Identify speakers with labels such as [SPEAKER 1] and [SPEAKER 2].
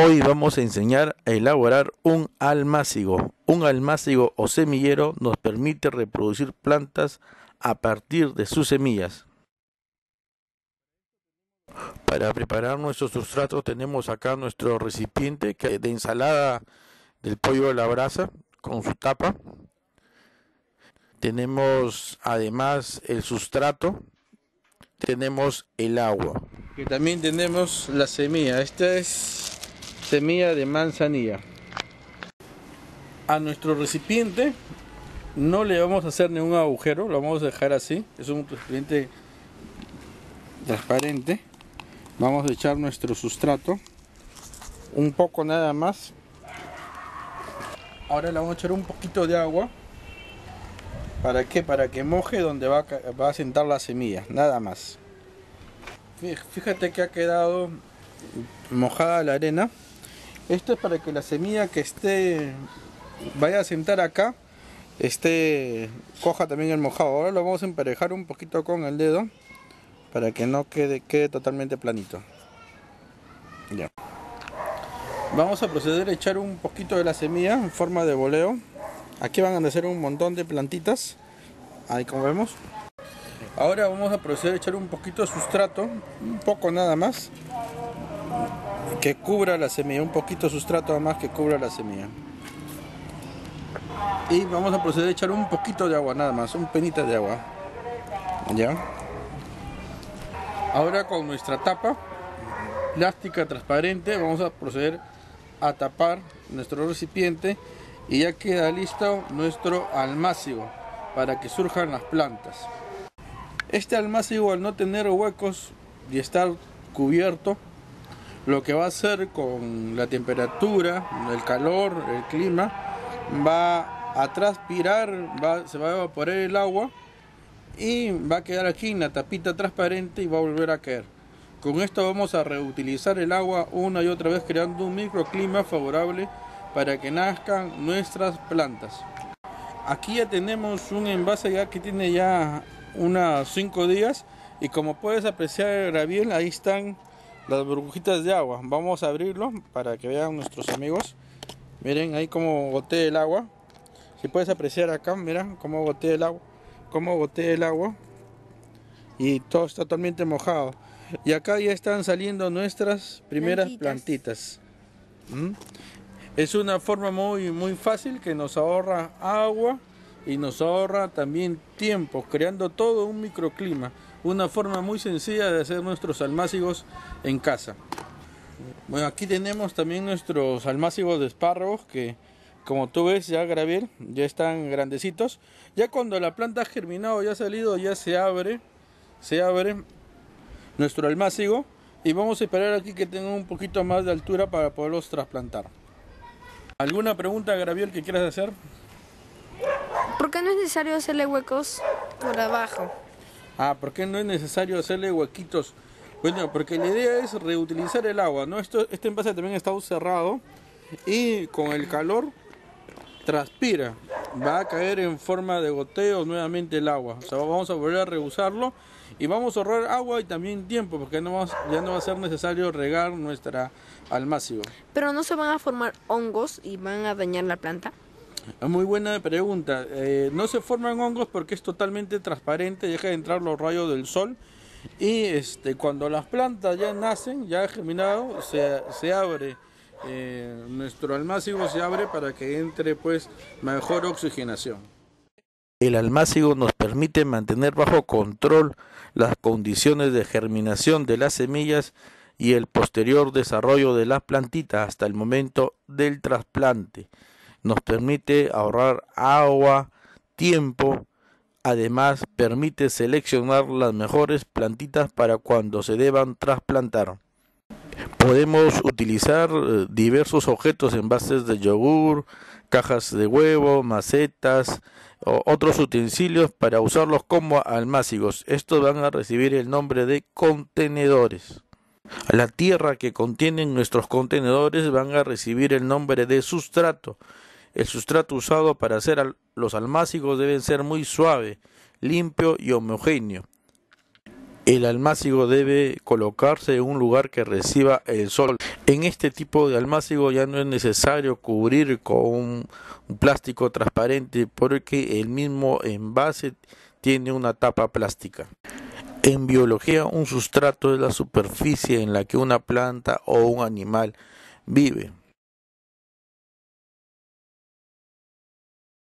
[SPEAKER 1] Hoy vamos a enseñar a elaborar un almácigo. Un almácigo o semillero nos permite reproducir plantas a partir de sus semillas. Para preparar nuestro sustrato tenemos acá nuestro recipiente de ensalada del pollo de la brasa con su tapa. Tenemos además el sustrato, tenemos el agua. También tenemos la semilla. Esta es semilla de manzanilla. A nuestro recipiente no le vamos a hacer ningún agujero, lo vamos a dejar así. Es un recipiente transparente. Vamos a echar nuestro sustrato, un poco nada más. Ahora le vamos a echar un poquito de agua. ¿Para qué? Para que moje donde va a, va a sentar la semilla, nada más. Fíjate que ha quedado mojada la arena. Esto es para que la semilla que esté, vaya a sentar acá, esté, coja también el mojado. Ahora lo vamos a emparejar un poquito con el dedo para que no quede, quede totalmente planito. Ya. Vamos a proceder a echar un poquito de la semilla en forma de boleo. Aquí van a nacer un montón de plantitas. Ahí como vemos. Ahora vamos a proceder a echar un poquito de sustrato, un poco nada más que cubra la semilla, un poquito sustrato más que cubra la semilla. Y vamos a proceder a echar un poquito de agua nada más, un penita de agua. ¿Ya? Ahora con nuestra tapa plástica transparente vamos a proceder a tapar nuestro recipiente y ya queda listo nuestro almácigo para que surjan las plantas. Este almácigo al no tener huecos y estar cubierto lo que va a hacer con la temperatura, el calor, el clima, va a transpirar, se va a evaporar el agua y va a quedar aquí en la tapita transparente y va a volver a caer. Con esto vamos a reutilizar el agua una y otra vez creando un microclima favorable para que nazcan nuestras plantas. Aquí ya tenemos un envase ya que tiene ya unos 5 días y como puedes apreciar Gabriel, ahí están las burbujitas de agua. Vamos a abrirlo para que vean nuestros amigos. Miren ahí como gotea el agua. Si puedes apreciar acá, mira cómo gotea el agua. Cómo gotea el agua. Y todo está totalmente mojado. Y acá ya están saliendo nuestras primeras plantitas. ¿Mm? Es una forma muy, muy fácil que nos ahorra agua y nos ahorra también tiempo, creando todo un microclima una forma muy sencilla de hacer nuestros almácigos en casa. Bueno, aquí tenemos también nuestros almácigos de espárragos que como tú ves ya Graviel ya están grandecitos. Ya cuando la planta ha germinado, ya ha salido, ya se abre, se abre nuestro almácigo y vamos a esperar aquí que tenga un poquito más de altura para poderlos trasplantar. ¿Alguna pregunta Graviel que quieras hacer?
[SPEAKER 2] ¿Por qué no es necesario hacerle huecos por abajo?
[SPEAKER 1] Ah, ¿por qué no es necesario hacerle huequitos? Bueno, porque la idea es reutilizar el agua, ¿no? Esto, este envase también está cerrado y con el calor transpira, va a caer en forma de goteo nuevamente el agua. O sea, vamos a volver a reusarlo y vamos a ahorrar agua y también tiempo, porque ya no va a ser necesario regar nuestra almácigo.
[SPEAKER 2] Pero no se van a formar hongos y van a dañar la planta.
[SPEAKER 1] Muy buena pregunta. Eh, no se forman hongos porque es totalmente transparente, deja de entrar los rayos del sol. Y este, cuando las plantas ya nacen, ya germinado, se, se abre. Eh, nuestro almácigo se abre para que entre pues mejor oxigenación. El almácigo nos permite mantener bajo control las condiciones de germinación de las semillas y el posterior desarrollo de las plantitas hasta el momento del trasplante nos permite ahorrar agua, tiempo, además permite seleccionar las mejores plantitas para cuando se deban trasplantar. Podemos utilizar eh, diversos objetos envases de yogur, cajas de huevo, macetas o otros utensilios para usarlos como almácigos. Estos van a recibir el nombre de contenedores. La tierra que contienen nuestros contenedores van a recibir el nombre de sustrato. El sustrato usado para hacer los almácigos debe ser muy suave, limpio y homogéneo. El almácigo debe colocarse en un lugar que reciba el sol. En este tipo de almácigo ya no es necesario cubrir con un, plástico transparente porque el mismo envase tiene una tapa plástica. En biología, un sustrato es la superficie en la que una planta o un animal vive.